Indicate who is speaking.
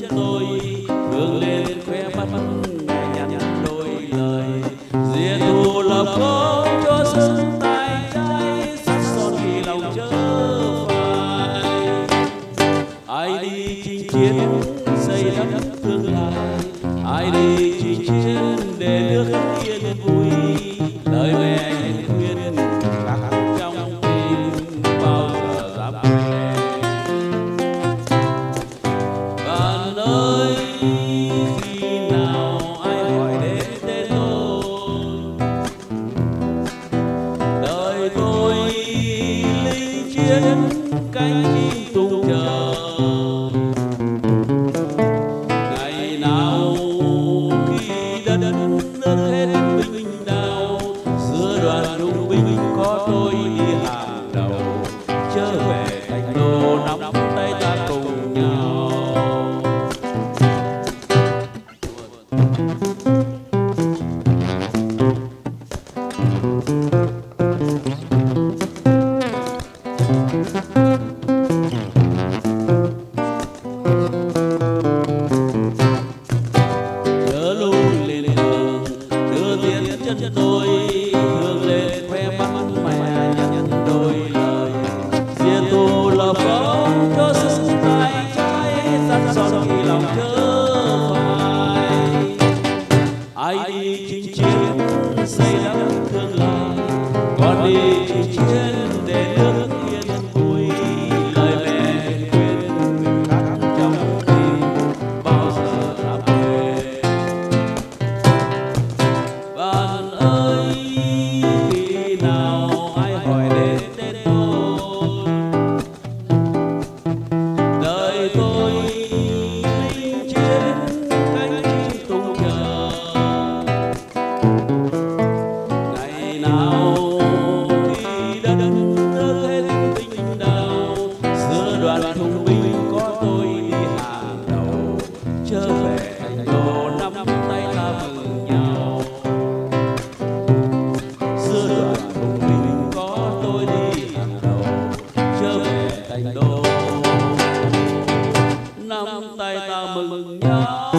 Speaker 1: chân tôi. Hương lên khoe mắt nhằn đôi lời. Diệt thù lập công cho sức tay trái, sắt son kỳ lòng chớ phải ai đi chinh chiến, xây đắp tương lai ai đi chinh chiến để nước yên vui. Thank you. chân tôi hướng lên khoe mắt mẹ nhận đôi lời. Diệt tù là bóng cho sức tay trái sắt son khi lòng chớ phải ai đi chinh chiến xây đắp mừng nhau.